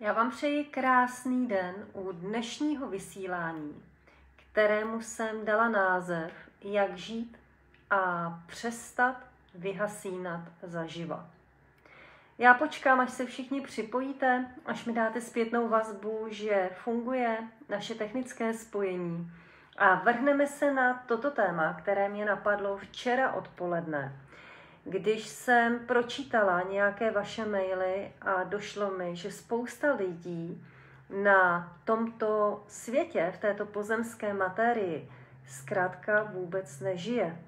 Já vám přeji krásný den u dnešního vysílání, kterému jsem dala název Jak žít a přestat vyhasínat zaživa. Já počkám, až se všichni připojíte, až mi dáte zpětnou vazbu, že funguje naše technické spojení a vrhneme se na toto téma, které mě napadlo včera odpoledne když jsem pročítala nějaké vaše maily a došlo mi, že spousta lidí na tomto světě, v této pozemské materii, zkrátka vůbec nežije.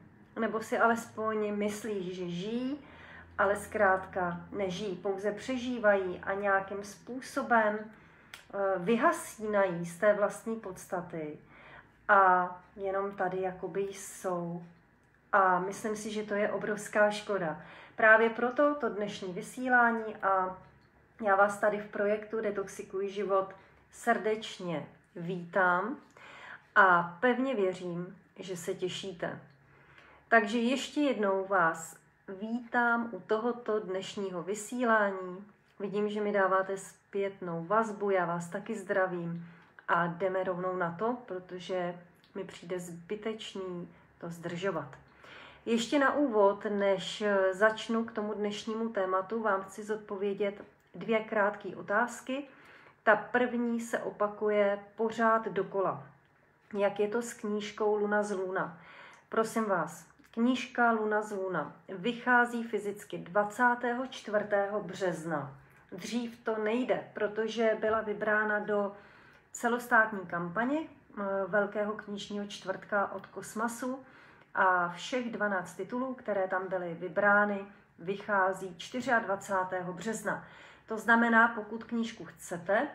Nebo si alespoň myslí, že žijí, ale zkrátka nežijí, pouze přežívají a nějakým způsobem eh, vyhasínají z té vlastní podstaty a jenom tady jakoby jsou a myslím si, že to je obrovská škoda. Právě proto to dnešní vysílání a já vás tady v projektu Detoxikuj život srdečně vítám a pevně věřím, že se těšíte. Takže ještě jednou vás vítám u tohoto dnešního vysílání. Vidím, že mi dáváte zpětnou vazbu, já vás taky zdravím a jdeme rovnou na to, protože mi přijde zbytečný to zdržovat. Ještě na úvod, než eh, začnu k tomu dnešnímu tématu, vám chci zodpovědět dvě krátké otázky. Ta první se opakuje pořád dokola. Jak je to s knížkou Luna z Luna? Prosím vás, knížka Luna z Luna vychází fyzicky 24. března. Dřív to nejde, protože byla vybrána do celostátní kampaně eh, Velkého knižního čtvrtka od Kosmasu a všech 12 titulů, které tam byly vybrány, vychází 24. března. To znamená, pokud knížku chcete,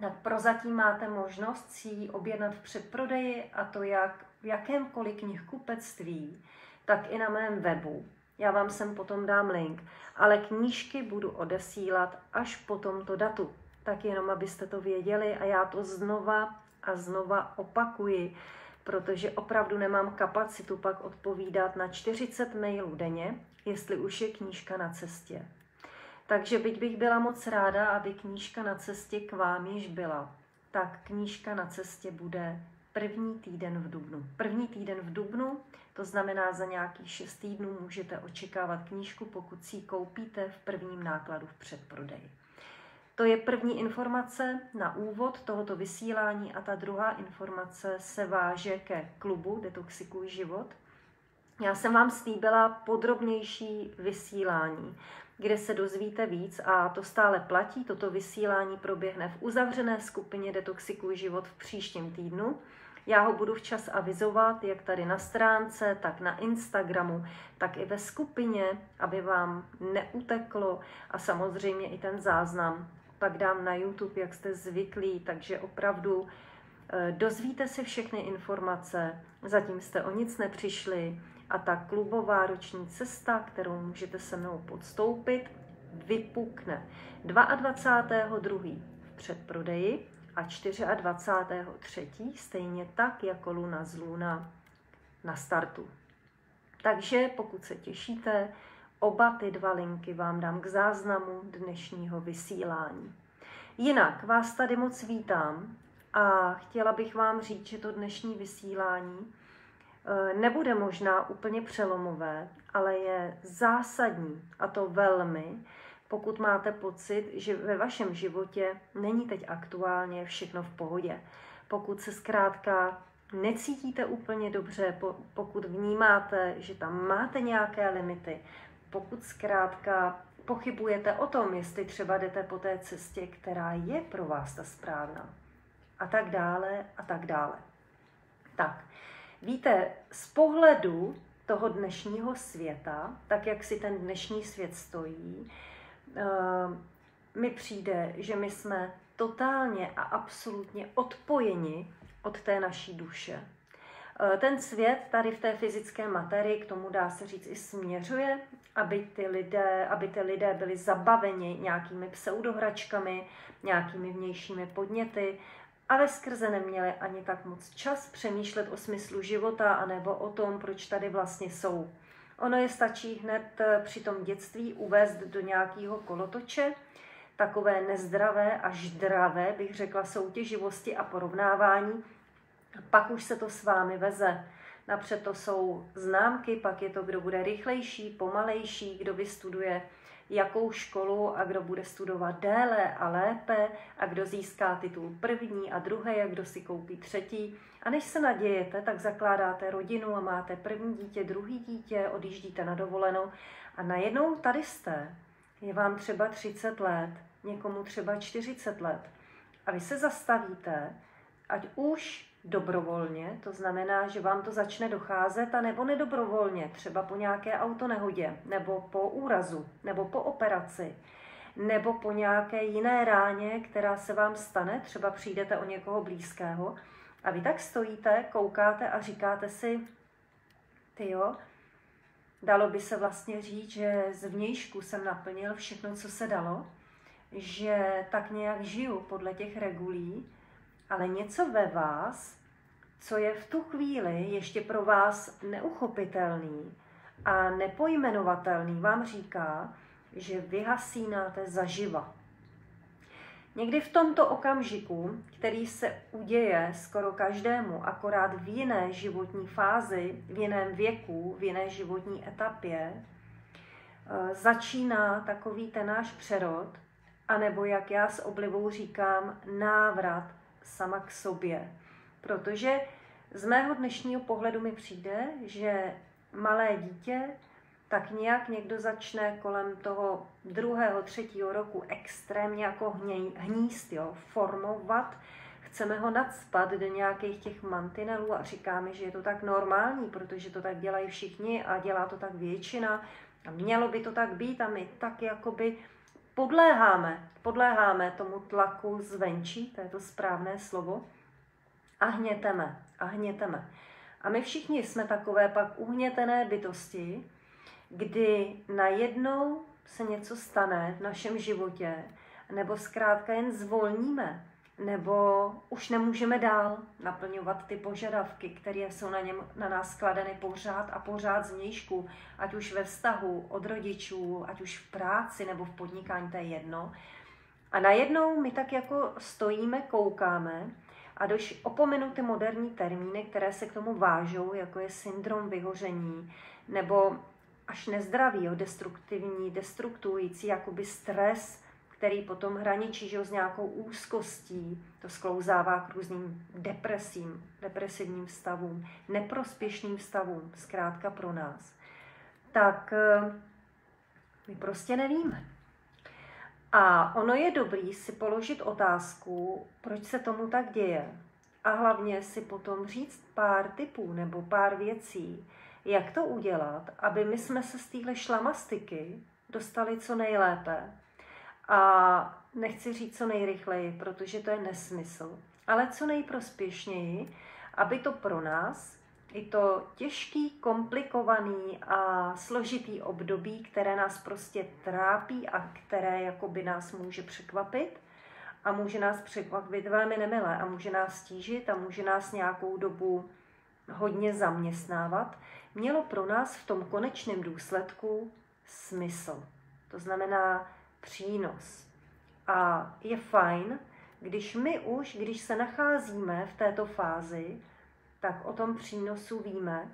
tak prozatím máte možnost si ji objednat v předprodeji a to jak v jakémkoliv knihkupectví, tak i na mém webu. Já vám sem potom dám link, ale knížky budu odesílat až po tomto datu. Tak jenom, abyste to věděli a já to znova a znova opakuji protože opravdu nemám kapacitu pak odpovídat na 40 mailů denně, jestli už je knížka na cestě. Takže byť bych byla moc ráda, aby knížka na cestě k vám již byla, tak knížka na cestě bude první týden v Dubnu. První týden v Dubnu, to znamená za nějakých 6 týdnů můžete očekávat knížku, pokud si ji koupíte v prvním nákladu v předprodeji. To je první informace na úvod tohoto vysílání a ta druhá informace se váže ke klubu Detoxikuj život. Já jsem vám slíbila podrobnější vysílání, kde se dozvíte víc a to stále platí. Toto vysílání proběhne v uzavřené skupině Detoxikuj život v příštím týdnu. Já ho budu včas avizovat, jak tady na stránce, tak na Instagramu, tak i ve skupině, aby vám neuteklo a samozřejmě i ten záznam pak dám na YouTube, jak jste zvyklí, takže opravdu eh, dozvíte si všechny informace, zatím jste o nic nepřišli a ta klubová roční cesta, kterou můžete se mnou podstoupit, vypukne 22.2. v předprodeji a 24.3. stejně tak jako Luna z Luna na startu. Takže pokud se těšíte, Oba ty dva linky vám dám k záznamu dnešního vysílání. Jinak vás tady moc vítám a chtěla bych vám říct, že to dnešní vysílání eh, nebude možná úplně přelomové, ale je zásadní a to velmi, pokud máte pocit, že ve vašem životě není teď aktuálně všechno v pohodě. Pokud se zkrátka necítíte úplně dobře, pokud vnímáte, že tam máte nějaké limity, pokud zkrátka pochybujete o tom, jestli třeba jdete po té cestě, která je pro vás ta správná. A tak dále, a tak dále. Tak, víte, z pohledu toho dnešního světa, tak jak si ten dnešní svět stojí, uh, mi přijde, že my jsme totálně a absolutně odpojeni od té naší duše. Eh, ten svět tady v té fyzické materii, k tomu dá se říct, i směřuje, aby ty lidé, aby ty lidé byli zabaveni nějakými pseudohračkami, nějakými vnějšími podněty a ve skrze neměli ani tak moc čas přemýšlet o smyslu života anebo o tom, proč tady vlastně jsou. Ono je stačí hned eh, při tom dětství uvést do nějakého kolotoče, takové nezdravé až zdravé, bych řekla, soutěživosti a porovnávání. Pak už se to s vámi veze. Napřed to jsou známky, pak je to, kdo bude rychlejší, pomalejší, kdo vystuduje jakou školu a kdo bude studovat déle a lépe a kdo získá titul první a druhý a kdo si koupí třetí. A než se nadějete, tak zakládáte rodinu a máte první dítě, druhý dítě, odjíždíte na dovolenou a najednou tady jste. Je vám třeba 30 let, někomu třeba 40 let. A vy se zastavíte, ať už dobrovolně, to znamená, že vám to začne docházet, a nebo nedobrovolně, třeba po nějaké autonehodě, nebo po úrazu, nebo po operaci, nebo po nějaké jiné ráně, která se vám stane, třeba přijdete o někoho blízkého, a vy tak stojíte, koukáte a říkáte si, ty jo, dalo by se vlastně říct, že z vnějšku jsem naplnil všechno, co se dalo, že tak nějak žiju podle těch regulí, ale něco ve vás, co je v tu chvíli ještě pro vás neuchopitelný a nepojmenovatelný, vám říká, že vyhasínáte zaživa. Někdy v tomto okamžiku, který se uděje skoro každému, akorát v jiné životní fázi, v jiném věku, v jiné životní etapě, eh, začíná takový ten náš přerod, anebo jak já s oblibou říkám, návrat sama k sobě. Protože z mého dnešního pohledu mi přijde, že malé dítě tak nějak někdo začne kolem toho druhého, třetího roku extrémně jako hníst, jo, formovat. Chceme ho nadspat do nějakých těch mantinelů a říkáme, že je to tak normální, protože to tak dělají všichni a dělá to tak většina. A mělo by to tak být a my tak jakoby podléháme, podléháme tomu tlaku zvenčí, to je to správné slovo, a hněteme, a hněteme. A my všichni jsme takové pak uhnětené bytosti, kdy najednou se něco stane v našem životě, nebo zkrátka jen zvolníme, nebo už nemůžeme dál naplňovat ty požadavky, které jsou na, něm, na nás skladeny pořád a pořád z nějšku, ať už ve vztahu od rodičů, ať už v práci nebo v podnikání, to je jedno. A najednou my tak jako stojíme, koukáme a dož opomenu ty moderní termíny, které se k tomu vážou, jako je syndrom vyhoření, nebo až nezdravý, destruktivní, destruktující, jakoby stres, který potom hraničí že, s nějakou úzkostí, to sklouzává k různým depresím, depresivním stavům, neprospěšným stavům, zkrátka pro nás, tak eh, my prostě nevíme. A ono je dobrý si položit otázku, proč se tomu tak děje. A hlavně si potom říct pár typů nebo pár věcí, jak to udělat, aby my jsme se z téhle šlamastiky dostali co nejlépe. A nechci říct co nejrychleji, protože to je nesmysl, ale co nejprospěšněji, aby to pro nás i to těžký, komplikovaný a složitý období, které nás prostě trápí a které jakoby nás může překvapit a může nás překvapit velmi nemilé a může nás stížit a může nás nějakou dobu hodně zaměstnávat, mělo pro nás v tom konečném důsledku smysl. To znamená přínos. A je fajn, když my už, když se nacházíme v této fázi, tak o tom přínosu víme,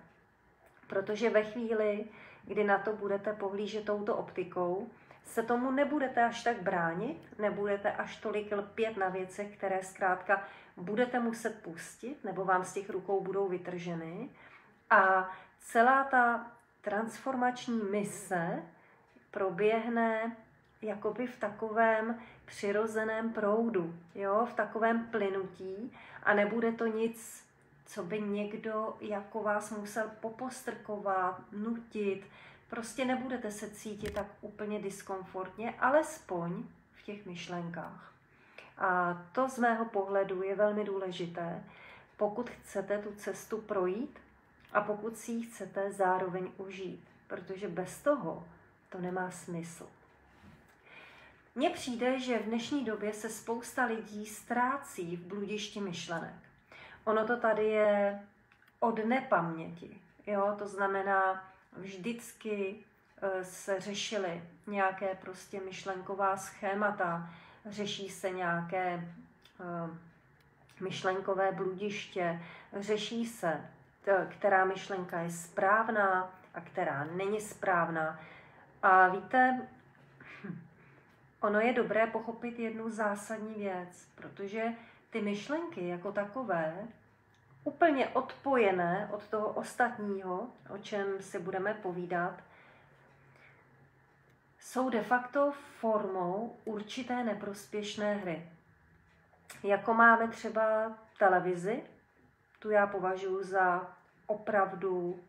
protože ve chvíli, kdy na to budete pohlížet touto optikou, se tomu nebudete až tak bránit, nebudete až tolik lpět na věcech, které zkrátka budete muset pustit, nebo vám z těch rukou budou vytrženy. A celá ta transformační mise proběhne jakoby v takovém přirozeném proudu, jo, v takovém plynutí a nebude to nic co by někdo jako vás musel popostrkovat, nutit. Prostě nebudete se cítit tak úplně diskomfortně, alespoň v těch myšlenkách. A to z mého pohledu je velmi důležité, pokud chcete tu cestu projít a pokud si ji chcete zároveň užít, protože bez toho to nemá smysl. Mně přijde, že v dnešní době se spousta lidí ztrácí v bludišti myšlenek. Ono to tady je od nepaměti. Jo? To znamená, vždycky eh, se řešily nějaké prostě myšlenková schémata, řeší se nějaké eh, myšlenkové bludiště, řeší se, která myšlenka je správná a která není správná. A víte, ono je dobré pochopit jednu zásadní věc, protože ty myšlenky jako takové, úplně odpojené od toho ostatního, o čem si budeme povídat, jsou de facto formou určité neprospěšné hry. Jako máme třeba televizi, tu já považuji za opravdu,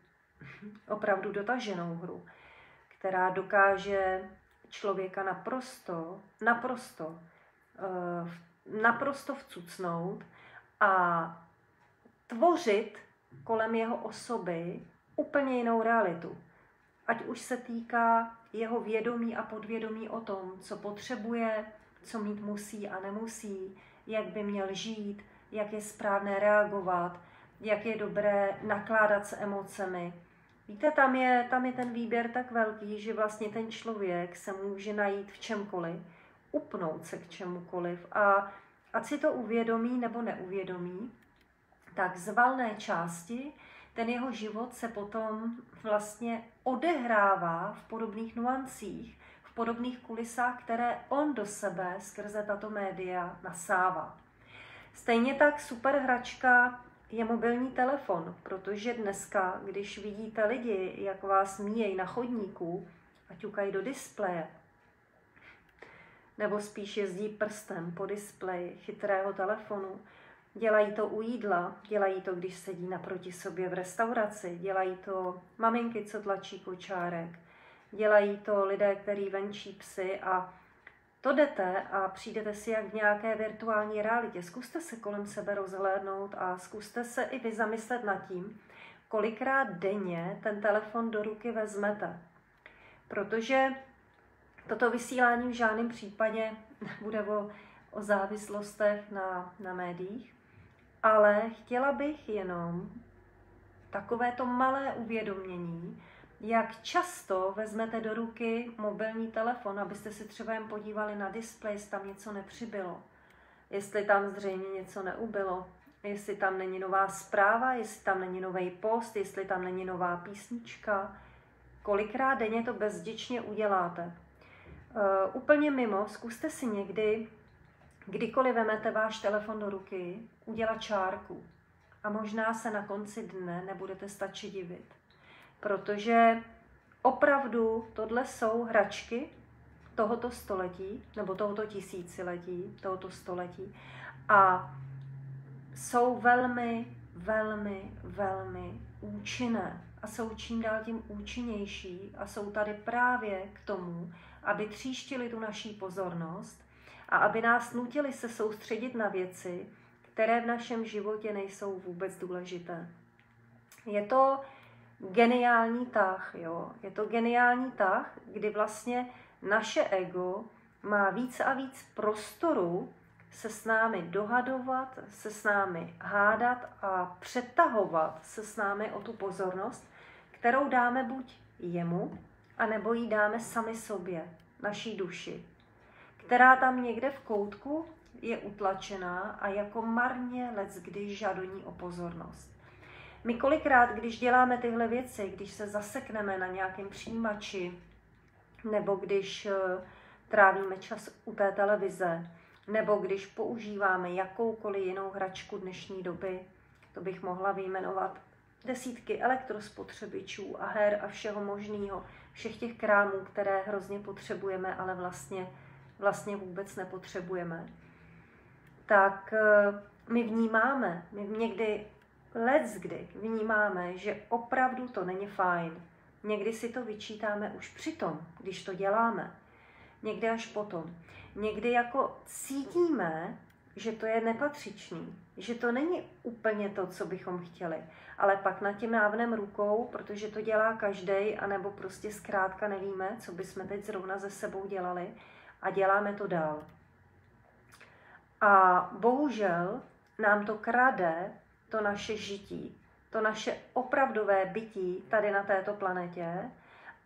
opravdu dotaženou hru, která dokáže člověka naprosto, naprosto, eh, naprosto vcucnout a tvořit kolem jeho osoby úplně jinou realitu. Ať už se týká jeho vědomí a podvědomí o tom, co potřebuje, co mít musí a nemusí, jak by měl žít, jak je správné reagovat, jak je dobré nakládat s emocemi. Víte, tam je, tam je ten výběr tak velký, že vlastně ten člověk se může najít v čemkoliv, upnout se k čemukoliv a ať si to uvědomí nebo neuvědomí, tak z valné části ten jeho život se potom vlastně odehrává v podobných nuancích, v podobných kulisách, které on do sebe skrze tato média nasává. Stejně tak super hračka je mobilní telefon, protože dneska, když vidíte lidi, jak vás míjejí na chodníku a ťukají do displeje, nebo spíš jezdí prstem po displeji chytrého telefonu, Dělají to u jídla, dělají to, když sedí naproti sobě v restauraci, dělají to maminky, co tlačí kočárek, dělají to lidé, kteří venčí psy a to jdete a přijdete si jak v nějaké virtuální realitě. Zkuste se kolem sebe rozhlédnout a zkuste se i vy zamyslet nad tím, kolikrát denně ten telefon do ruky vezmete. Protože toto vysílání v žádném případě nebude o, o závislostech na, na médiích, ale chtěla bych jenom takovéto malé uvědomění, jak často vezmete do ruky mobilní telefon, abyste si třeba jen podívali na displej, jestli tam něco nepřibylo, jestli tam zřejmě něco neubylo, jestli tam není nová zpráva, jestli tam není nový post, jestli tam není nová písnička. Kolikrát denně to bezděčně uděláte. Uh, úplně mimo, zkuste si někdy Kdykoliv vemete váš telefon do ruky, udělat čárku a možná se na konci dne nebudete stačit divit. Protože opravdu tohle jsou hračky tohoto století, nebo tohoto tisíciletí, tohoto století. A jsou velmi, velmi, velmi účinné. A jsou čím dál tím účinnější. A jsou tady právě k tomu, aby tříštili tu naší pozornost a aby nás nutili se soustředit na věci, které v našem životě nejsou vůbec důležité. Je to geniální tah, jo? Je to geniální tah, kdy vlastně naše ego má víc a víc prostoru se s námi dohadovat, se s námi hádat a přetahovat se s námi o tu pozornost, kterou dáme buď jemu, anebo ji dáme sami sobě, naší duši která tam někde v koutku je utlačená a jako marně lec kdy žadoní o pozornost. My kolikrát, když děláme tyhle věci, když se zasekneme na nějakém přijímači, nebo když eh, trávíme čas u té televize, nebo když používáme jakoukoliv jinou hračku dnešní doby, to bych mohla vyjmenovat desítky elektrospotřebičů a her a všeho možného, všech těch krámů, které hrozně potřebujeme, ale vlastně vlastně vůbec nepotřebujeme, tak eh, my vnímáme, my někdy let's kdy vnímáme, že opravdu to není fajn. Někdy si to vyčítáme už přitom, když to děláme. Někdy až potom. Někdy jako cítíme, že to je nepatřičný, že to není úplně to, co bychom chtěli. Ale pak nad tím návnem rukou, protože to dělá každý, anebo prostě zkrátka nevíme, co bychom teď zrovna ze sebou dělali, a děláme to dál. A bohužel nám to krade to naše žití, to naše opravdové bytí tady na této planetě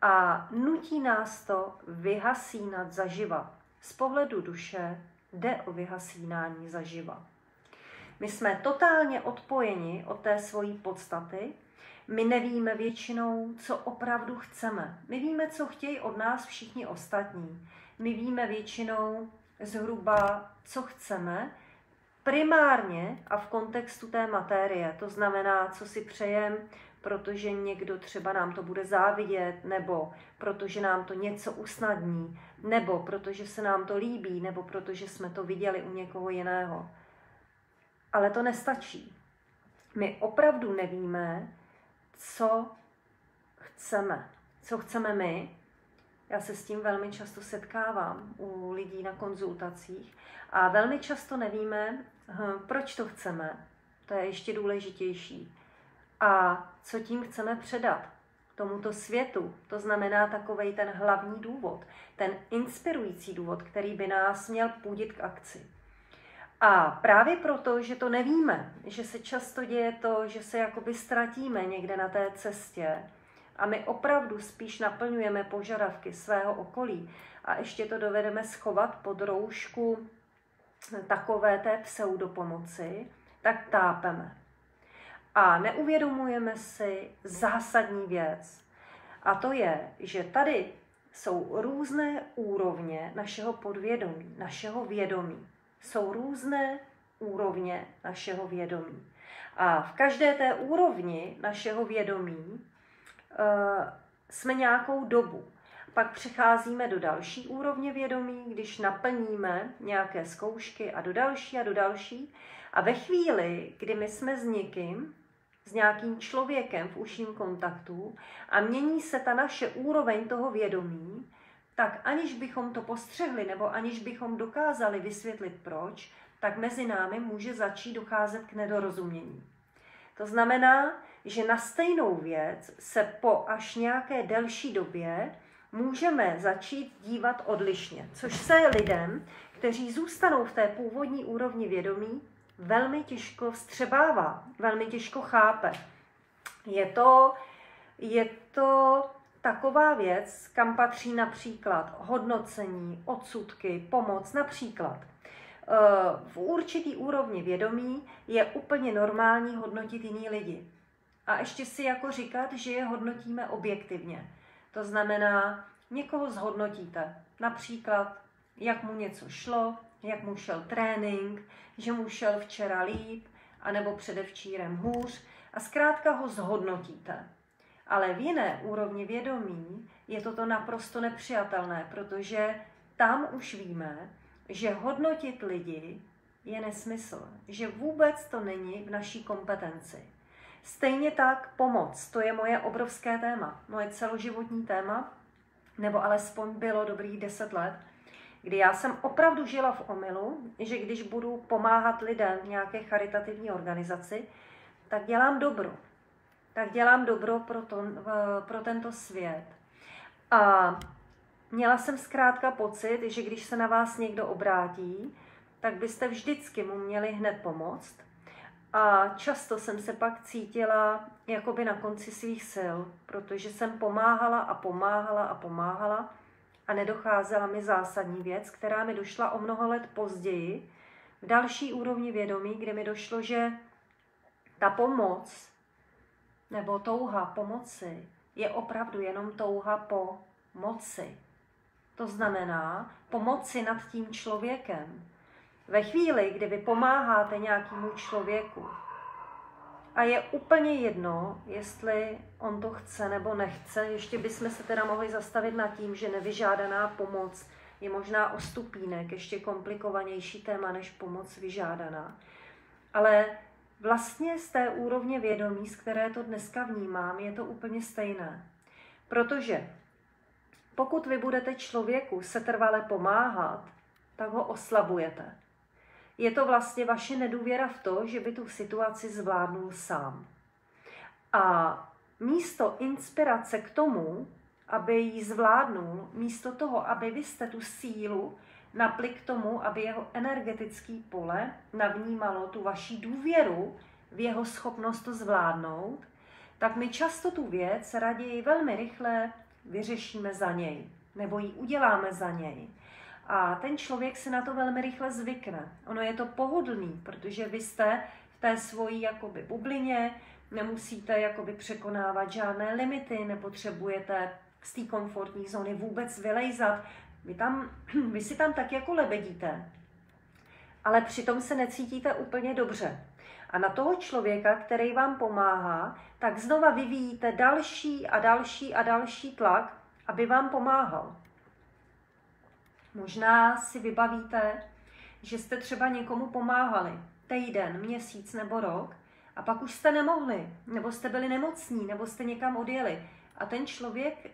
a nutí nás to vyhasínat zaživa. Z pohledu duše jde o vyhasínání zaživa. My jsme totálně odpojeni od té svojí podstaty, my nevíme většinou, co opravdu chceme. My víme, co chtějí od nás všichni ostatní. My víme většinou zhruba, co chceme, primárně a v kontextu té matérie. To znamená, co si přejem, protože někdo třeba nám to bude závidět, nebo protože nám to něco usnadní, nebo protože se nám to líbí, nebo protože jsme to viděli u někoho jiného. Ale to nestačí. My opravdu nevíme, co chceme. Co chceme my. Já se s tím velmi často setkávám u lidí na konzultacích a velmi často nevíme, hm, proč to chceme. To je ještě důležitější. A co tím chceme předat tomuto světu. To znamená takovej ten hlavní důvod, ten inspirující důvod, který by nás měl půdit k akci. A právě proto, že to nevíme, že se často děje to, že se jakoby ztratíme někde na té cestě a my opravdu spíš naplňujeme požadavky svého okolí a ještě to dovedeme schovat pod roušku takové té pseudopomoci, tak tápeme. A neuvědomujeme si zásadní věc. A to je, že tady jsou různé úrovně našeho podvědomí, našeho vědomí jsou různé úrovně našeho vědomí. A v každé té úrovni našeho vědomí jsme nějakou dobu. Pak přecházíme do další úrovně vědomí, když naplníme nějaké zkoušky a do další a do další. A ve chvíli, kdy my jsme s někým, s nějakým člověkem v užším kontaktu a mění se ta naše úroveň toho vědomí, tak aniž bychom to postřehli nebo aniž bychom dokázali vysvětlit proč, tak mezi námi může začít docházet k nedorozumění. To znamená, že na stejnou věc se po až nějaké delší době můžeme začít dívat odlišně, což se lidem, kteří zůstanou v té původní úrovni vědomí, velmi těžko vstřebává, velmi těžko chápe. Je to, je to taková věc, kam patří například hodnocení, odsudky, pomoc, například. Eh, v určitý úrovni vědomí je úplně normální hodnotit jiný lidi. A ještě si jako říkat, že je hodnotíme objektivně. To znamená, někoho zhodnotíte. Například, jak mu něco šlo, jak mu šel trénink, že mu šel včera líp, anebo předevčírem hůř. A zkrátka ho zhodnotíte. Ale v jiné úrovni vědomí je toto naprosto nepřijatelné, protože tam už víme, že hodnotit lidi je nesmysl, že vůbec to není v naší kompetenci. Stejně tak pomoc, to je moje obrovské téma, moje celoživotní téma, nebo alespoň bylo dobrých deset let, kdy já jsem opravdu žila v omylu, že když budu pomáhat lidem v nějaké charitativní organizaci, tak dělám dobro tak dělám dobro pro, to, pro tento svět. A měla jsem zkrátka pocit, že když se na vás někdo obrátí, tak byste vždycky mu měli hned pomoct. A často jsem se pak cítila jakoby na konci svých sil, protože jsem pomáhala a pomáhala a pomáhala a nedocházela mi zásadní věc, která mi došla o mnoho let později, v další úrovni vědomí, kde mi došlo, že ta pomoc nebo touha pomoci je opravdu jenom touha po moci. To znamená pomoci nad tím člověkem. Ve chvíli, kdy vy pomáháte nějakému člověku a je úplně jedno, jestli on to chce nebo nechce, ještě bychom se teda mohli zastavit nad tím, že nevyžádaná pomoc je možná o stupínek, ještě komplikovanější téma než pomoc vyžádaná. Ale Vlastně z té úrovně vědomí, z které to dneska vnímám, je to úplně stejné. Protože pokud vy budete člověku setrvale pomáhat, tak ho oslabujete. Je to vlastně vaše nedůvěra v to, že by tu situaci zvládnul sám. A místo inspirace k tomu, aby ji zvládnul, místo toho, aby vy jste tu sílu napli k tomu, aby jeho energetický pole navnímalo tu vaši důvěru v jeho schopnost to zvládnout, tak my často tu věc raději velmi rychle vyřešíme za něj, nebo ji uděláme za něj. A ten člověk se na to velmi rychle zvykne. Ono je to pohodlný, protože vy jste v té svojí jakoby bublině, nemusíte jakoby překonávat žádné limity, nepotřebujete z té komfortní zóny vůbec vylejzat. Vy, tam, vy si tam tak jako lebedíte, ale přitom se necítíte úplně dobře. A na toho člověka, který vám pomáhá, tak znova vyvíjíte další a další a další tlak, aby vám pomáhal. Možná si vybavíte, že jste třeba někomu pomáhali týden, měsíc nebo rok a pak už jste nemohli, nebo jste byli nemocní, nebo jste někam odjeli. A ten člověk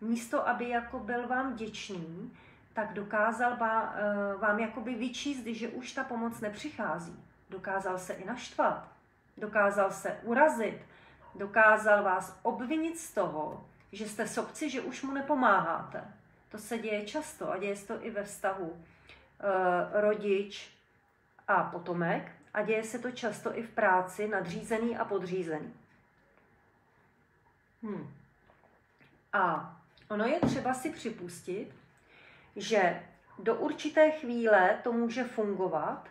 místo, aby jako byl vám vděčný, tak dokázal vám, eh, vám jakoby vyčíst, že už ta pomoc nepřichází. Dokázal se i naštvat, dokázal se urazit, dokázal vás obvinit z toho, že jste sobci, že už mu nepomáháte. To se děje často a děje se to i ve vztahu e, rodič a potomek a děje se to často i v práci nadřízený a podřízený. Hmm. A ono je třeba si připustit, že do určité chvíle to může fungovat,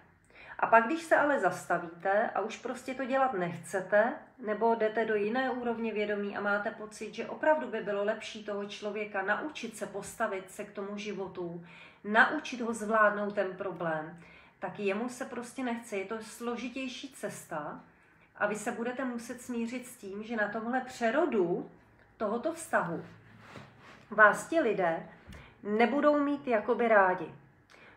a pak, když se ale zastavíte a už prostě to dělat nechcete, nebo jdete do jiné úrovně vědomí a máte pocit, že opravdu by bylo lepší toho člověka naučit se postavit se k tomu životu, naučit ho zvládnout ten problém, tak jemu se prostě nechce. Je to složitější cesta a vy se budete muset smířit s tím, že na tomhle přerodu tohoto vztahu vás ti lidé nebudou mít jakoby rádi.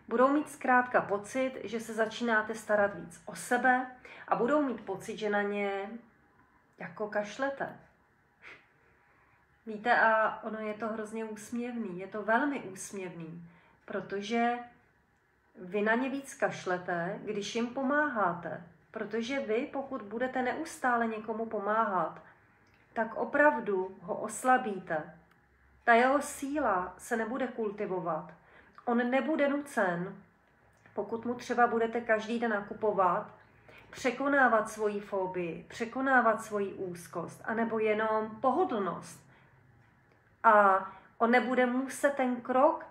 Budou mít zkrátka pocit, že se začínáte starat víc o sebe a budou mít pocit, že na ně jako kašlete. Víte, a ono je to hrozně úsměvný, je to velmi úsměvný, protože vy na ně víc kašlete, když jim pomáháte. Protože vy, pokud budete neustále někomu pomáhat, tak opravdu ho oslabíte. Ta jeho síla se nebude kultivovat on nebude nucen, pokud mu třeba budete každý den nakupovat, překonávat svoji fobii, překonávat svoji úzkost, anebo jenom pohodlnost. A on nebude muset ten krok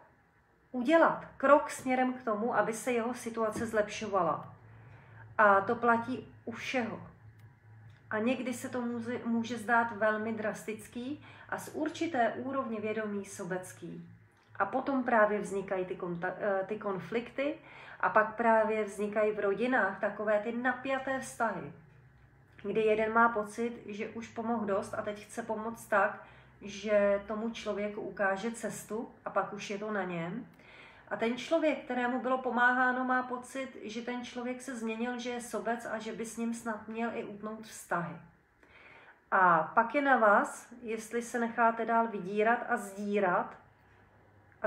udělat, krok směrem k tomu, aby se jeho situace zlepšovala. A to platí u všeho. A někdy se to může, může zdát velmi drastický a z určité úrovně vědomí sobecký. A potom právě vznikají ty, konta- eh, ty konflikty a pak právě vznikají v rodinách takové ty napjaté vztahy, kdy jeden má pocit, že už pomohl dost a teď chce pomoct tak, že tomu člověku ukáže cestu a pak už je to na něm. A ten člověk, kterému bylo pomáháno, má pocit, že ten člověk se změnil, že je sobec a že by s ním snad měl i utnout vztahy. A pak je na vás, jestli se necháte dál vydírat a zdírat,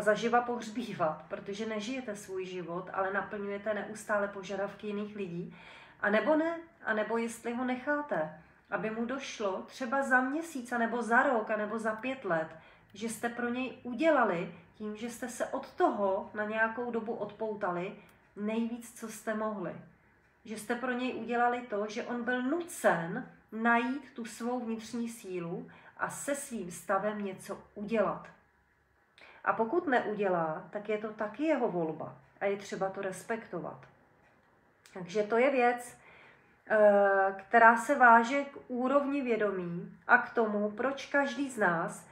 a zaživa pohřbívat, protože nežijete svůj život, ale naplňujete neustále požadavky jiných lidí, a nebo ne, a nebo jestli ho necháte, aby mu došlo třeba za měsíc, nebo za rok, nebo za pět let, že jste pro něj udělali tím, že jste se od toho na nějakou dobu odpoutali nejvíc, co jste mohli. Že jste pro něj udělali to, že on byl nucen najít tu svou vnitřní sílu a se svým stavem něco udělat. A pokud neudělá, tak je to taky jeho volba a je třeba to respektovat. Takže to je věc, eh, která se váže k úrovni vědomí a k tomu, proč každý z nás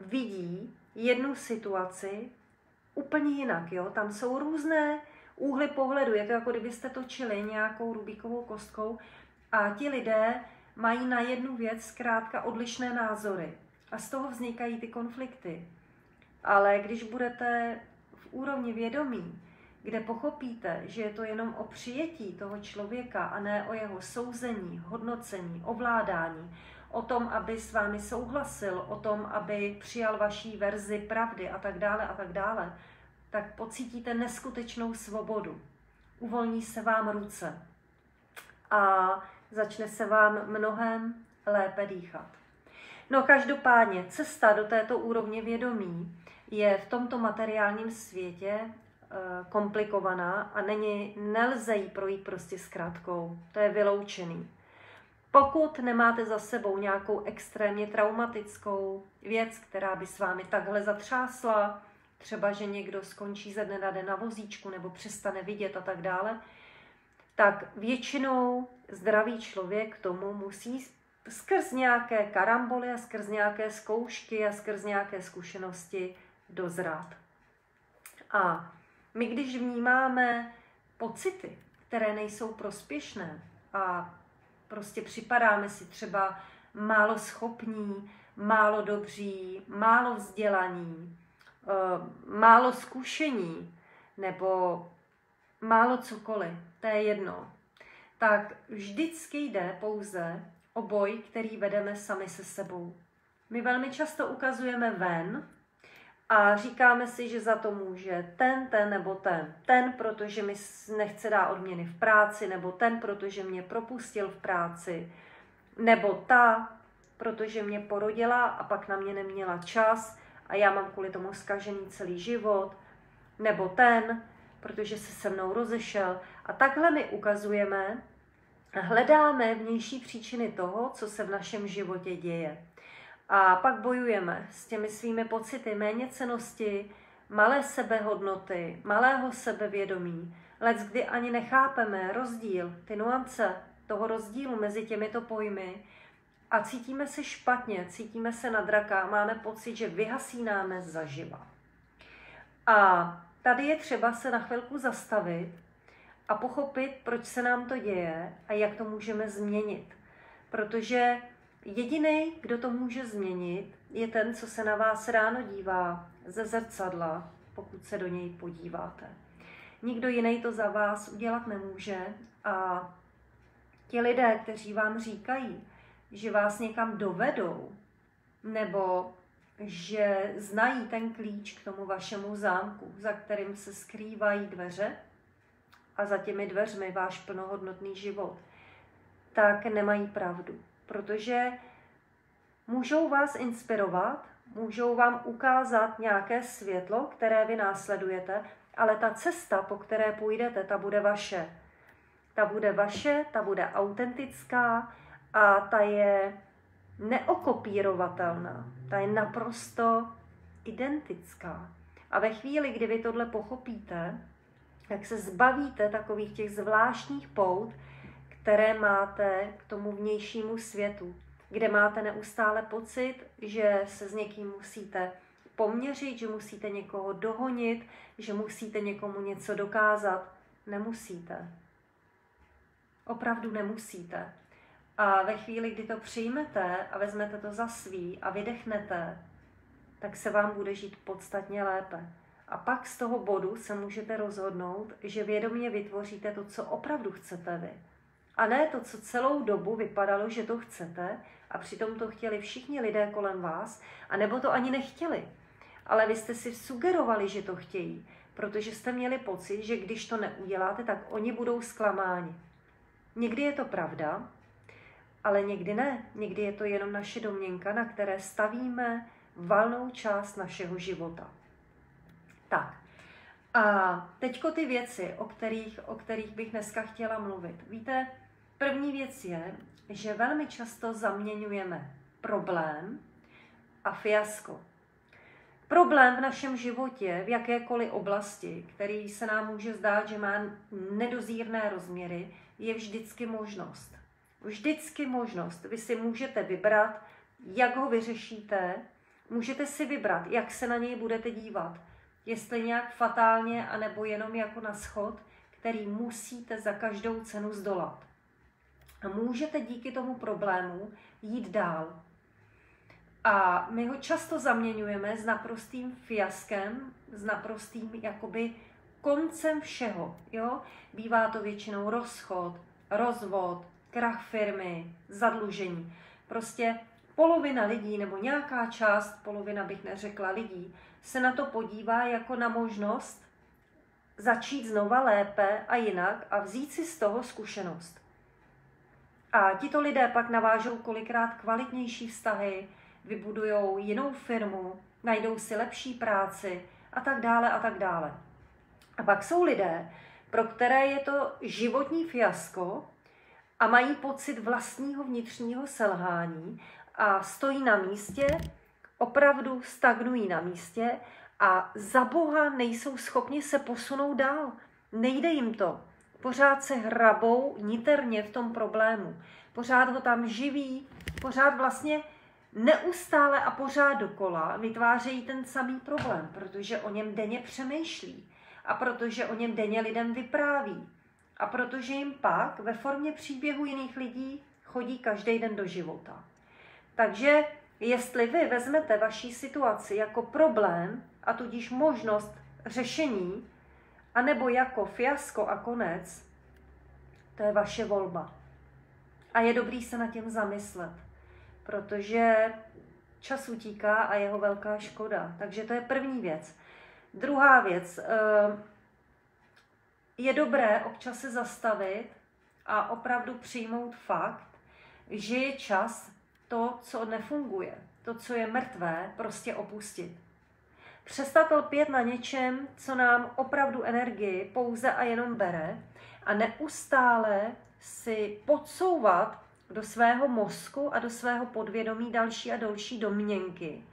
vidí jednu situaci úplně jinak. Jo? Tam jsou různé úhly pohledu. Je to jako kdybyste točili nějakou rubíkovou kostkou a ti lidé mají na jednu věc zkrátka odlišné názory. A z toho vznikají ty konflikty. Ale když budete v úrovni vědomí, kde pochopíte, že je to jenom o přijetí toho člověka a ne o jeho souzení, hodnocení, ovládání, o tom, aby s vámi souhlasil, o tom, aby přijal vaší verzi pravdy a tak dále a tak dále, tak pocítíte neskutečnou svobodu. Uvolní se vám ruce a začne se vám mnohem lépe dýchat. No každopádně cesta do této úrovně vědomí je v tomto materiálním světě eh, komplikovaná a není, nelze jí projít prostě zkrátkou. To je vyloučený. Pokud nemáte za sebou nějakou extrémně traumatickou věc, která by s vámi takhle zatřásla, třeba že někdo skončí ze dne na den na vozíčku nebo přestane vidět a tak dále, tak většinou zdravý člověk tomu musí skrz nějaké karamboly a skrz nějaké zkoušky a skrz nějaké zkušenosti dozrát. A my, když vnímáme pocity, které nejsou prospěšné a prostě připadáme si třeba málo schopní, málo dobří, málo vzdělaní, eh, málo zkušení nebo málo cokoliv, to je jedno, tak vždycky jde pouze o boj, který vedeme sami se sebou. My velmi často ukazujeme ven a říkáme si, že za to může ten, ten nebo ten. Ten, protože mi nechce dát odměny v práci, nebo ten, protože mě propustil v práci, nebo ta, protože mě porodila a pak na mě neměla čas a já mám kvůli tomu zkažený celý život, nebo ten, protože se se mnou rozešel. A takhle my ukazujeme, hledáme vnější příčiny toho, co se v našem životě děje. A pak bojujeme s těmi svými pocity méněcenosti, malé sebehodnoty, malého sebevědomí, let kdy ani nechápeme rozdíl, ty nuance toho rozdílu mezi těmito pojmy a cítíme se špatně, cítíme se na draka, máme pocit, že vyhasínáme zaživa. A tady je třeba se na chvilku zastavit a pochopit, proč se nám to děje a jak to můžeme změnit. Protože jediný, kdo to může změnit, je ten, co se na vás ráno dívá ze zrcadla, pokud se do něj podíváte. Nikdo jiný to za vás udělat nemůže a ti lidé, kteří vám říkají, že vás někam dovedou, nebo že znají ten klíč k tomu vašemu zámku, za kterým se skrývají dveře a za těmi dveřmi váš plnohodnotný život, tak nemají pravdu. Protože můžou vás inspirovat, můžou vám ukázat nějaké světlo, které vy následujete, ale ta cesta, po které půjdete, ta bude vaše. Ta bude vaše, ta bude autentická a ta je neokopírovatelná. Ta je naprosto identická. A ve chvíli, kdy vy tohle pochopíte, tak se zbavíte takových těch zvláštních pout, které máte k tomu vnějšímu světu, kde máte neustále pocit, že se s někým musíte poměřit, že musíte někoho dohonit, že musíte někomu něco dokázat. Nemusíte. Opravdu nemusíte. A ve chvíli, kdy to přijmete a vezmete to za svý a vydechnete, tak se vám bude žít podstatně lépe. A pak z toho bodu se můžete rozhodnout, že vědomě vytvoříte to, co opravdu chcete vy. A ne to, co celou dobu vypadalo, že to chcete, a přitom to chtěli všichni lidé kolem vás, a nebo to ani nechtěli. Ale vy jste si sugerovali, že to chtějí, protože jste měli pocit, že když to neuděláte, tak oni budou zklamáni. Někdy je to pravda, ale někdy ne. Někdy je to jenom naše domněnka, na které stavíme valnou část našeho života. Tak. A teďko ty věci, o kterých, o kterých bych dneska chtěla mluvit. Víte, první věc je, že velmi často zaměňujeme problém a fiasko. Problém v našem životě v jakékoliv oblasti, který se nám může zdát, že má nedozírné rozměry, je vždycky možnost. Vždycky možnost. Vy si můžete vybrat, jak ho vyřešíte, můžete si vybrat, jak se na něj budete dívat jestli nějak fatálně, anebo jenom jako na schod, který musíte za každou cenu zdolat. A můžete díky tomu problému jít dál. A my ho často zaměňujeme s naprostým fiaskem, s naprostým jakoby koncem všeho. Jo? Bývá to většinou rozchod, rozvod, krach firmy, zadlužení. Prostě polovina lidí, nebo nějaká část, polovina bych neřekla lidí, se na to podívá jako na možnost začít znova lépe a jinak a vzít si z toho zkušenost. A tito lidé pak navážou kolikrát kvalitnější vztahy, vybudují jinou firmu, najdou si lepší práci a tak dále a tak dále. A pak jsou lidé, pro které je to životní fiasko a mají pocit vlastního vnitřního selhání a stojí na místě, opravdu stagnují na místě a za Boha nejsou schopni se posunout dál. Nejde jim to. Pořád se hrabou niterně v tom problému. Pořád ho tam živí, pořád vlastně neustále a pořád dokola vytvářejí ten samý problém, protože o něm denně přemýšlí a protože o něm denně lidem vypráví a protože jim pak ve formě příběhu jiných lidí chodí každý den do života. Takže jestli vy vezmete vaší situaci jako problém a tudíž možnost řešení, anebo jako fiasko a konec, to je vaše volba. A je dobrý se na tím zamyslet, protože čas utíká a jeho velká škoda. Takže to je první věc. Druhá věc. Eh, je dobré občas se zastavit a opravdu přijmout fakt, že je čas to, co nefunguje, to, co je mrtvé, prostě opustit. Přestat lpět na něčem, co nám opravdu energii pouze a jenom bere a neustále si podsouvat do svého mozku a do svého podvědomí další a další domněnky.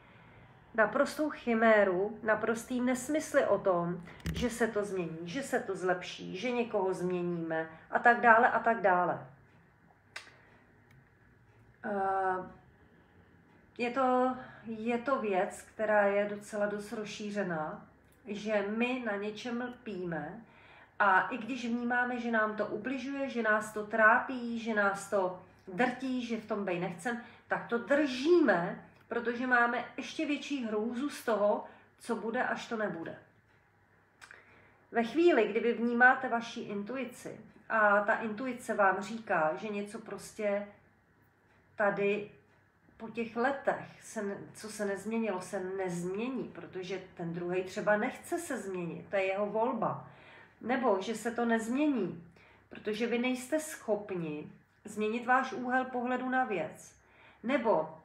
Naprostou chiméru, naprostý nesmysly o tom, že se to změní, že se to zlepší, že někoho změníme a tak dále a tak dále. Uh, je to, je to věc, která je docela dost rozšířená, že my na něčem lpíme a i když vnímáme, že nám to ubližuje, že nás to trápí, že nás to drtí, že v tom bej nechcem, tak to držíme, protože máme ještě větší hrůzu z toho, co bude, až to nebude. Ve chvíli, kdy vy vnímáte vaši intuici a ta intuice vám říká, že něco prostě tady po těch letech, se, co se nezměnilo, se nezmění, protože ten druhý třeba nechce se změnit, to je jeho volba. Nebo že se to nezmění, protože vy nejste schopni změnit váš úhel pohledu na věc. Nebo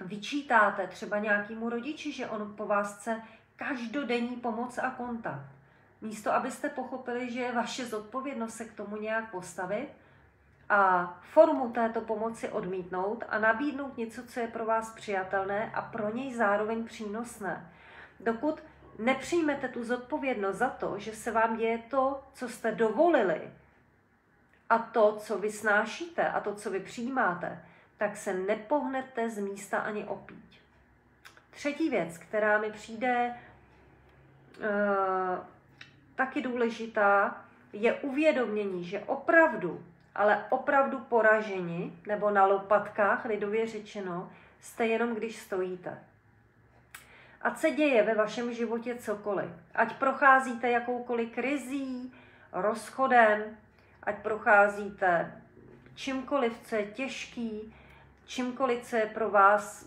vyčítáte třeba nějakému rodiči, že on po vás chce každodenní pomoc a kontakt. Místo, abyste pochopili, že je vaše zodpovědnost se k tomu nějak postavit, a formu této pomoci odmítnout a nabídnout něco, co je pro vás přijatelné a pro něj zároveň přínosné. Dokud nepřijmete tu zodpovědnost za to, že se vám děje to, co jste dovolili, a to, co vy snášíte a to, co vy přijímáte, tak se nepohnete z místa ani opít. Třetí věc, která mi přijde uh, taky důležitá, je uvědomění, že opravdu ale opravdu poraženi, nebo na lopatkách, lidově řečeno, jste jenom, když stojíte. Ať se děje ve vašem životě cokoliv, ať procházíte jakoukoliv krizí, rozchodem, ať procházíte čímkoliv, co je těžký, čímkoliv, co je pro vás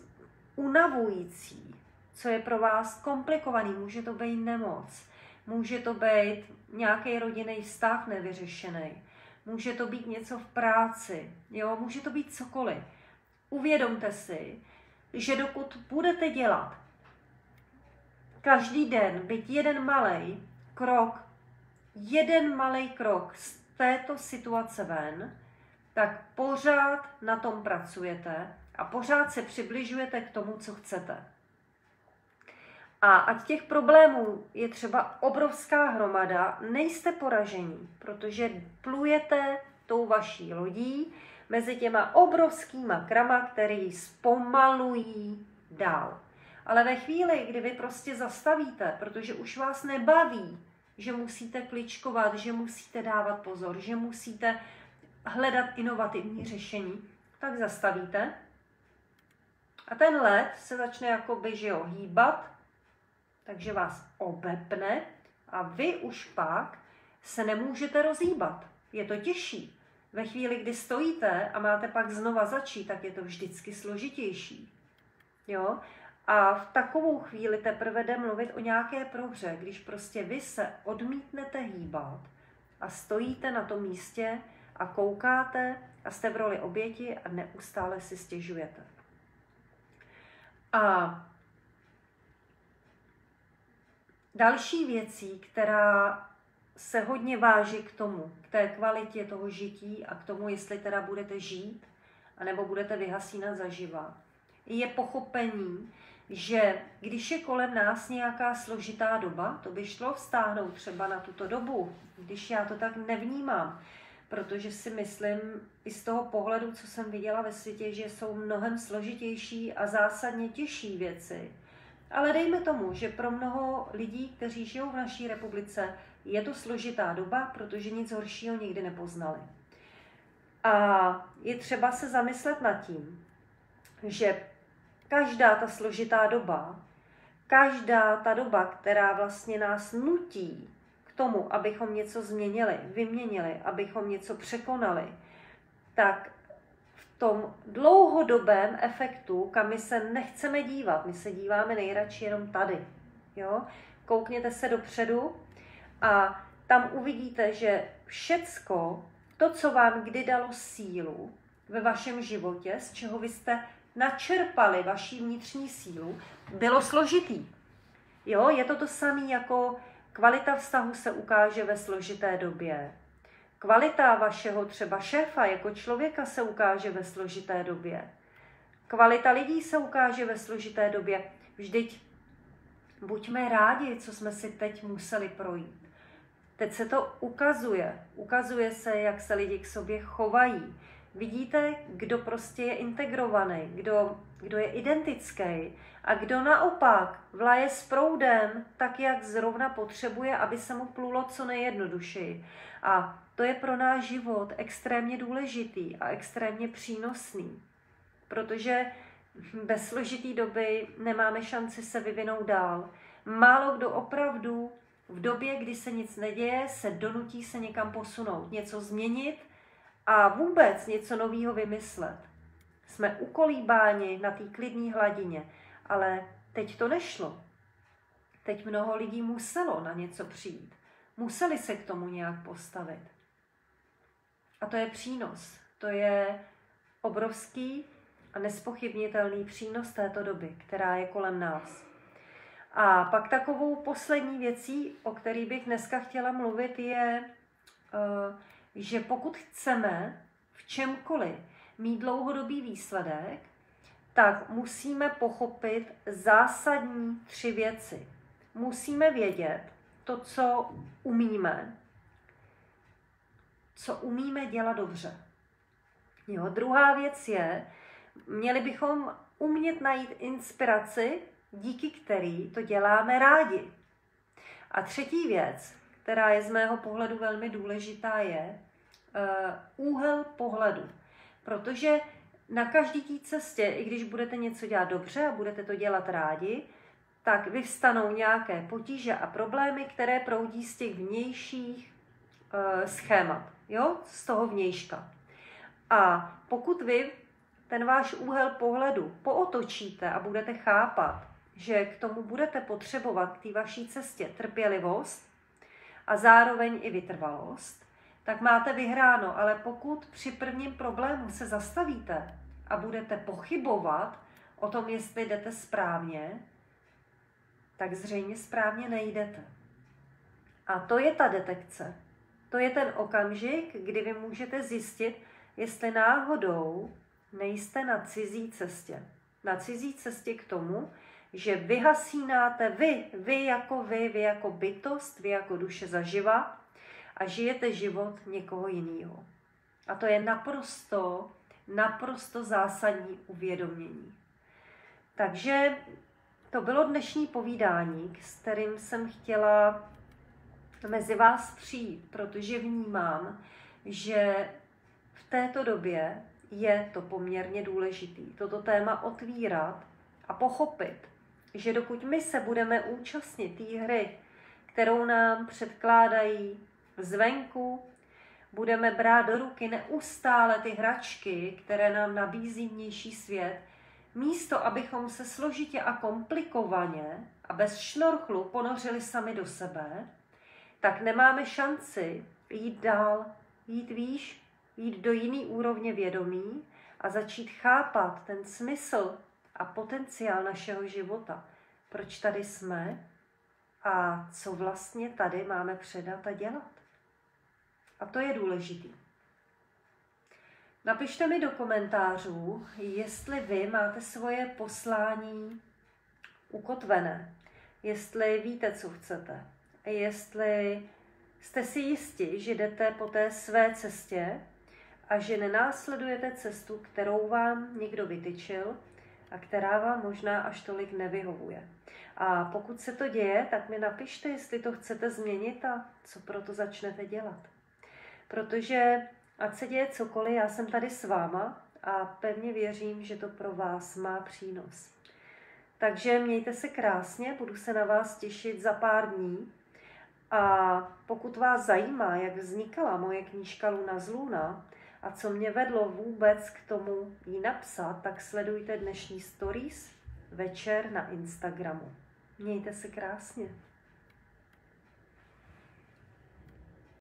unavující, co je pro vás komplikovaný. Může to být nemoc, může to být nějaký rodinný vztah nevyřešený, může to být něco v práci, jo, může to být cokoliv. Uvědomte si, že dokud budete dělat každý den, byť jeden malý krok, jeden malý krok z této situace ven, tak pořád na tom pracujete a pořád se přibližujete k tomu, co chcete. A ať těch problémů je třeba obrovská hromada, nejste poražení, protože plujete tou vaší lodí mezi těma obrovskýma krama, který zpomalují dál. Ale ve chvíli, kdy vy prostě zastavíte, protože už vás nebaví, že musíte kličkovat, že musíte dávat pozor, že musíte hledat inovativní řešení, tak zastavíte a ten led se začne jakoby, že jo, hýbat takže vás obepne a vy už pak se nemůžete rozhýbat. Je to těžší. Ve chvíli, kdy stojíte a máte pak znova začít, tak je to vždycky složitější. Jo? A v takovou chvíli teprve jde mluvit o nějaké prohře, když prostě vy se odmítnete hýbat a stojíte na tom místě a koukáte a jste v roli oběti a neustále si stěžujete. A Další věcí, která se hodně váží k tomu, k té kvalitě toho žití a k tomu, jestli teda budete žít, anebo budete vyhasínat zaživa, je pochopení, že když je kolem nás nějaká složitá doba, to by šlo vztáhnout třeba na tuto dobu, když já to tak nevnímám, protože si myslím i z toho pohledu, co jsem viděla ve světě, že jsou mnohem složitější a zásadně těžší věci. Ale dejme tomu, že pro mnoho lidí, kteří žijou v naší republice, je to složitá doba, protože nic horšího nikdy nepoznali. A je třeba se zamyslet nad tím, že každá ta složitá doba, každá ta doba, která vlastně nás nutí k tomu, abychom něco změnili, vyměnili, abychom něco překonali, tak tom dlouhodobém efektu, kam my se nechceme dívat, my se díváme nejradši jenom tady. Jo? Koukněte se dopředu a tam uvidíte, že všecko, to, co vám kdy dalo sílu ve vašem životě, z čeho vy jste načerpali vaši vnitřní sílu, bylo složitý. Jo, je to to samé jako kvalita vztahu se ukáže ve složité době. Kvalita vašeho třeba šéfa jako člověka se ukáže ve složité době. Kvalita lidí se ukáže ve složité době. Vždyť buďme rádi, co jsme si teď museli projít. Teď se to ukazuje. Ukazuje se, jak se lidi k sobě chovají. Vidíte, kdo prostě je integrovaný, kdo, kdo je identický a kdo naopak vlaje s proudem tak, jak zrovna potřebuje, aby se mu plulo co nejjednodušeji. A to je pro náš život extrémně důležitý a extrémně přínosný, protože bez složitý doby nemáme šanci se vyvinout dál. Málo kdo opravdu v době, kdy se nic neděje, se donutí se někam posunout, něco změnit a vůbec něco nového vymyslet. Jsme ukolíbáni na té klidné hladině, ale teď to nešlo. Teď mnoho lidí muselo na něco přijít. Museli se k tomu nějak postavit. A to je přínos. To je obrovský a nespochybnitelný přínos této doby, která je kolem nás. A pak takovou poslední věcí, o který bych dneska chtěla mluvit, je, eh, že pokud chceme v čemkoliv mít dlouhodobý výsledek, tak musíme pochopit zásadní tři věci. Musíme vědět to, co umíme, co umíme dělat dobře. Jo, druhá věc je, měli bychom umět najít inspiraci, díky který to děláme rádi. A třetí věc, která je z mého pohledu velmi důležitá, je uh, úhel pohledu. Protože na každý té cestě, i když budete něco dělat dobře a budete to dělat rádi, tak vyvstanou nějaké potíže a problémy, které proudí z těch vnějších uh, schémat, jo? z toho vnějška. A pokud vy ten váš úhel pohledu pootočíte a budete chápat, že k tomu budete potřebovat k té vaší cestě trpělivost a zároveň i vytrvalost, tak máte vyhráno. Ale pokud při prvním problému se zastavíte a budete pochybovat o tom, jestli jdete správně, tak zřejmě správně nejdete. A to je ta detekce. To je ten okamžik, kdy vy můžete zjistit, jestli náhodou nejste na cizí cestě. Na cizí cestě k tomu, že vyhasínáte vy, vy jako vy, vy jako bytost, vy jako duše zaživa a žijete život někoho jiného. A to je naprosto, naprosto zásadní uvědomění. Takže to bylo dnešní povídání, s kterým jsem chtěla mezi vás přijít, protože vnímám, že v této době je to poměrně důležitý, toto téma otvírat a pochopit, že dokud my se budeme účastnit té hry, kterou nám předkládají zvenku, budeme brát do ruky neustále ty hračky, které nám nabízí vnější svět, místo abychom se složitě a komplikovaně a bez šnorchlu ponořili sami do sebe, tak nemáme šanci jít dál, jít výš, jít do jiný úrovně vědomí a začít chápat ten smysl a potenciál našeho života. Proč tady jsme a co vlastně tady máme předat a dělat. A to je důležitý. Napište mi do komentářů, jestli vy máte svoje poslání ukotvené, jestli víte, co chcete, jestli jste si jisti, že jdete po té své cestě a že nenásledujete cestu, kterou vám někdo vytyčil a která vám možná až tolik nevyhovuje. A pokud se to děje, tak mi napište, jestli to chcete změnit a co pro to začnete dělat. Protože ať se děje cokoliv, já jsem tady s váma a pevně věřím, že to pro vás má přínos. Takže mějte se krásně, budu se na vás těšit za pár dní. A pokud vás zajímá, jak vznikala moje knížka Luna z Luna a co mě vedlo vůbec k tomu ji napsat, tak sledujte dnešní stories večer na Instagramu. Mějte se krásně.